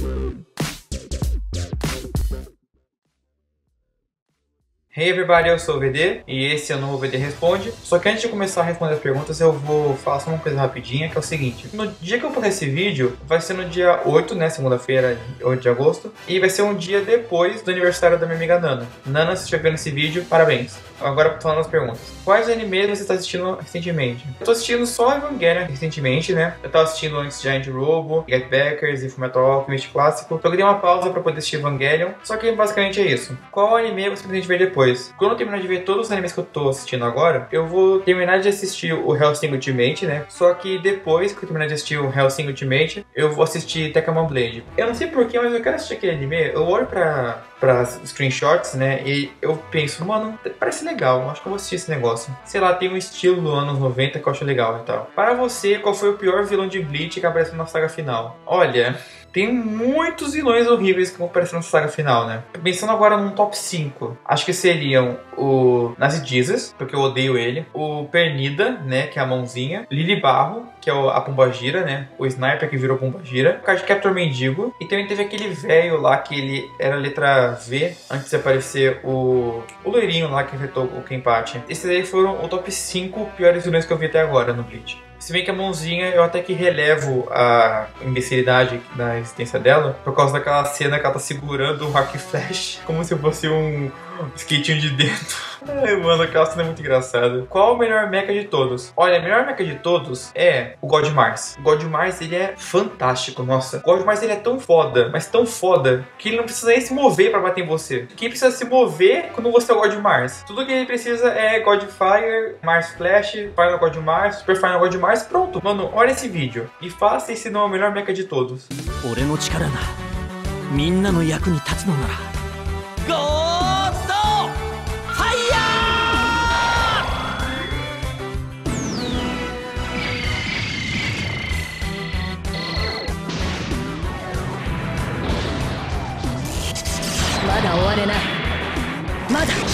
Woo! Hey everybody, eu sou o VD e esse é o novo VD Responde. Só que antes de começar a responder as perguntas, eu vou falar só uma coisa rapidinha, que é o seguinte. No dia que eu postar esse vídeo, vai ser no dia 8, né, segunda-feira, 8 de agosto, e vai ser um dia depois do aniversário da minha amiga Nana. Nana, se estiver vendo esse vídeo, parabéns. Agora falando as perguntas. Quais animes você está assistindo recentemente? Eu tô assistindo só Evangelion recentemente, né? Eu tava assistindo antes Giant Robo, Get Backers e Fullmetal Alchemist clássico. Então eu dei uma pausa pra poder assistir Evangelion. Só que basicamente é isso. Qual anime você pretende ver depois? Quando eu terminar de ver todos os animes que eu tô assistindo agora, eu vou terminar de assistir o Hellsing Ultimate, né? Só que depois que eu terminar de assistir o Hellsing Ultimate, eu vou assistir Tekkamon Blade. Eu não sei porquê, mas eu quero assistir aquele anime. Eu olho pra, pra screenshots, né? E eu penso, mano, parece legal, acho que eu vou assistir esse negócio. Sei lá, tem um estilo dos anos 90 que eu acho legal e tal. Para você, qual foi o pior vilão de Bleach que apareceu na saga final? Olha, tem muitos vilões horríveis que vão aparecer na saga final, né? Pensando agora num top 5, acho que seriam o Nazi Jesus, porque eu odeio ele, o Pernida, né, que é a mãozinha, Lily Barro, que é a Pombagira, né, o Sniper que virou Pombagira, o Card Captor Mendigo, e também teve aquele velho lá que ele era letra V, antes de aparecer o, o loirinho lá que enfrentou o Kenpachi. Esses aí foram o top 5 piores vilões que eu vi até agora no Bleach. Se bem que a mãozinha eu até que relevo a imbecilidade da existência dela por causa daquela cena que ela tá segurando o Rock Flash como se fosse um skatinho de dentro. Ai, mano, aquela cena é muito engraçada. Qual o melhor mecha de todos? Olha, o melhor mecha de todos é o God Mars. O God Mars, ele é fantástico, nossa. O God Mars, ele é tão foda, mas tão foda, que ele não precisa nem se mover pra bater em você. Quem precisa se mover quando você é o God Mars? Tudo que ele precisa é God Fire, Mars Flash, Final God Mars, Super Final God Mars, pronto. Mano, olha esse vídeo e faça esse não é o melhor mecha de todos. 俺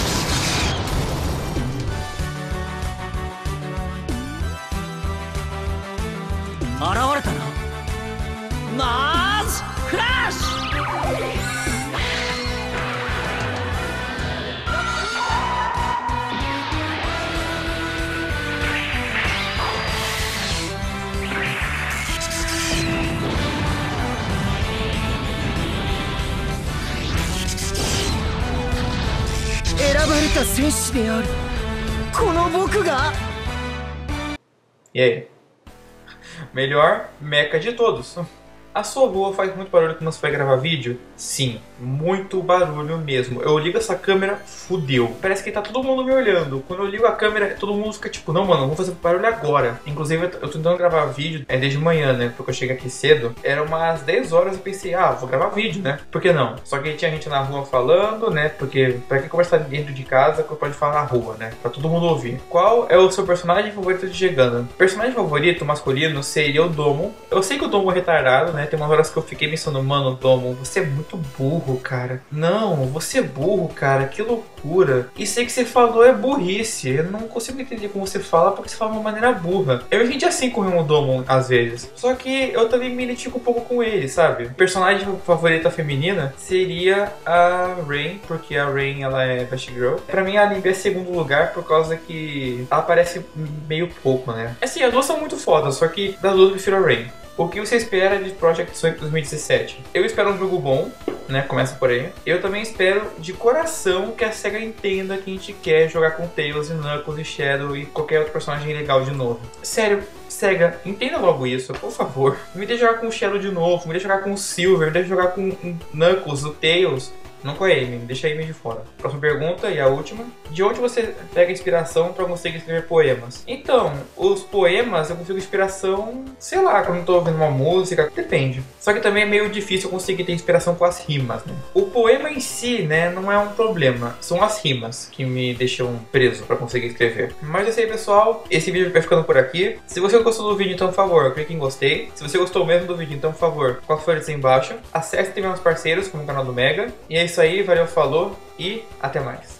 ばれた戦士であるこの僕が E aí? Melhor mecha de todos. A sua rua faz muito barulho quando você vai gravar vídeo? Sim, muito barulho mesmo. Eu ligo essa câmera, fudeu. Parece que tá todo mundo me olhando. Quando eu ligo a câmera, todo mundo fica tipo, não, mano, vamos fazer barulho agora. Inclusive, eu tô tentando gravar vídeo é desde manhã, né? Porque eu cheguei aqui cedo. Era umas 10 horas e pensei, ah, vou gravar vídeo, né? Por que não? Só que tinha gente na rua falando, né? Porque pra que conversar dentro de casa que pode falar na rua, né? Pra todo mundo ouvir. Qual é o seu personagem favorito de Gigana? Personagem favorito masculino seria o Domo. Eu sei que o Domo é retardado, né? Tem umas horas que eu fiquei pensando, mano, Domo, você é muito burro, cara. Não, você é burro, cara. Que loucura. Isso aí que você falou é burrice. Eu não consigo entender como você fala porque você fala de uma maneira burra. Eu me senti assim com o Domo às vezes. Só que eu também me identifico um pouco com ele, sabe? Personagem favorita feminina seria a Rain, porque a Rain ela é Girl. Pra mim a Limby é segundo lugar por causa que ela aparece meio pouco, né? Assim, as duas são muito fodas, só que das duas eu prefiro a Rain. O que você espera de Project Sonic 2017? Eu espero um jogo bom, né? Começa por aí. Eu também espero de coração que a SEGA entenda que a gente quer jogar com Tails e Knuckles e Shadow e qualquer outro personagem legal de novo. Sério, SEGA, entenda logo isso, por favor. Me deixa jogar com o Shadow de novo, me deixa jogar com o Silver, me deixa jogar com o Knuckles, o Tails. Não com a Amy, deixa a Amy de fora. Próxima pergunta e a última. De onde você pega inspiração para conseguir escrever poemas? Então, os poemas eu consigo inspiração, sei lá, quando eu tô ouvindo uma música, depende. Só que também é meio difícil conseguir ter inspiração com as rimas, né? O poema em si, né, não é um problema. São as rimas que me deixam preso para conseguir escrever. Mas é isso aí, pessoal. Esse vídeo vai ficando por aqui. Se você gostou do vídeo, então, por favor, clique em gostei. Se você gostou mesmo do vídeo, então, por favor, coloque o aí embaixo. Acesse também meus parceiros, como o canal do Mega. E é isso aí, valeu, falou e até mais.